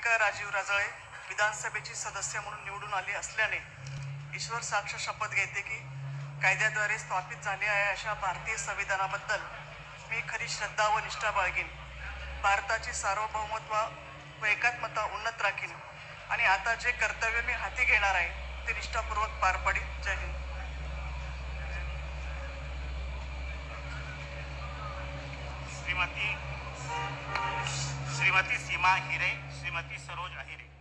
मोनिका राजीव राजळे विधानसभेची सदस्य म्हणून निवडून आली असल्याने ईश्वर साक्ष शपथ घेते की कायद्याद्वारे स्थापित झाले आहे अशा भारतीय संविधानाबद्दल मी खरी श्रद्धा व निष्ठा बाळगीन. भारताची सार्वभौमत्व व एकात्मता उन्नत राखीन. आणि आता जे कर्तव्य मी हाती घेणार आहे ते निष्ठापूर्वक पार पाडीन जय हिंद. श्रीमती श्रीमती सीमा हिरे श्रीमती सरोज अहिरे